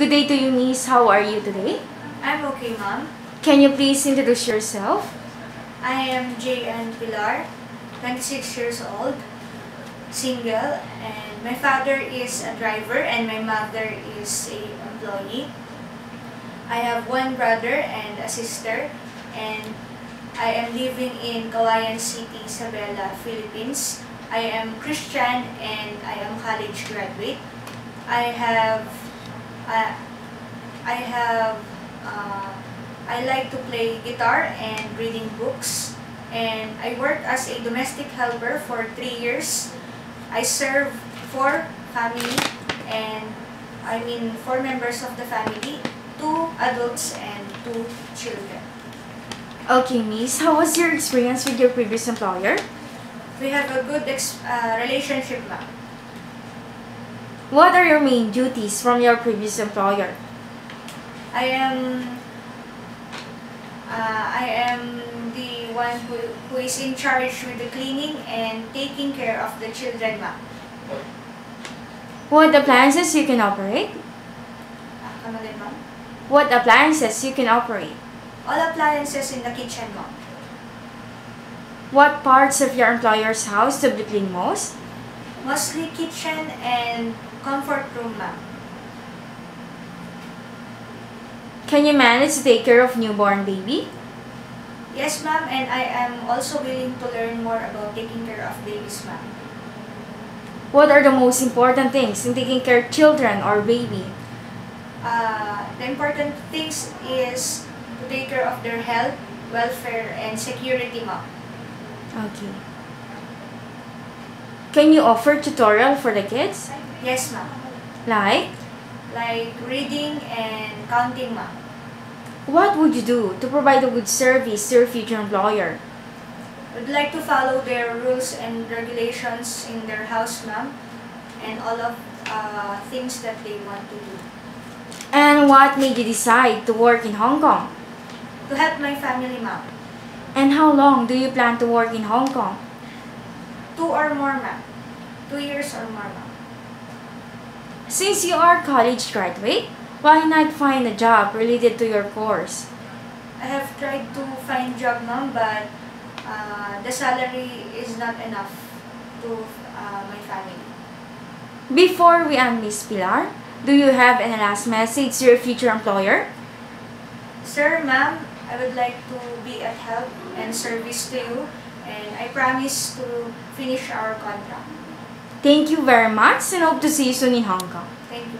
Good day to you, Miss. How are you today? I'm okay, Mom. Can you please introduce yourself? I am J.N. Pilar, 26 years old, single, and my father is a driver and my mother is a employee. I have one brother and a sister, and I am living in Cauayan City, Isabela, Philippines. I am Christian and I am college graduate. I have, uh, I have, uh, I like to play guitar and reading books. And I worked as a domestic helper for three years. I serve four family and I mean four members of the family, two adults and two children. Okay, Miss. How was your experience with your previous employer? We have a good ex- uh, relationship, ma'am. What are your main duties from your previous employer? I am uh, I am the one who, who is in charge with the cleaning and taking care of the children, ma'am. What appliances you can operate? Ah, come again, ma'am. What appliances you can operate? All appliances in the kitchen, ma'am. What parts of your employer's house do you clean most? Mostly kitchen and comfort room, ma'am. Can you manage to take care of newborn baby? Yes, ma'am, and I am also willing to learn more about taking care of babies, ma'am. What are the most important things in taking care of children or baby? Uh, the important things is to take care of their health, welfare, and security, ma'am. Okay. Can you offer tutorial for the kids? Yes, ma'am. Like, Like reading and counting, ma'am. what would you do to provide a good service to your future employer? Would like to follow their rules and regulations in their house, ma'am, and all of uh, things that they want to do. And what made you decide to work in Hong Kong? To help my family, ma'am. And how long do you plan to work in Hong Kong? Two or more, ma'am. Two years or more, ma'am. Since you are college graduate, why not find a job related to your course? I have tried to find job, ma'am, but uh, the salary is not enough to uh, my family. Before we end Miss Pilar, do you have any last message to your future employer? Sir, ma'am, I would like to be at help and service to you, and I promise to finish our contract. Thank you very much and hope to see you soon in Hong Kong. Thank you.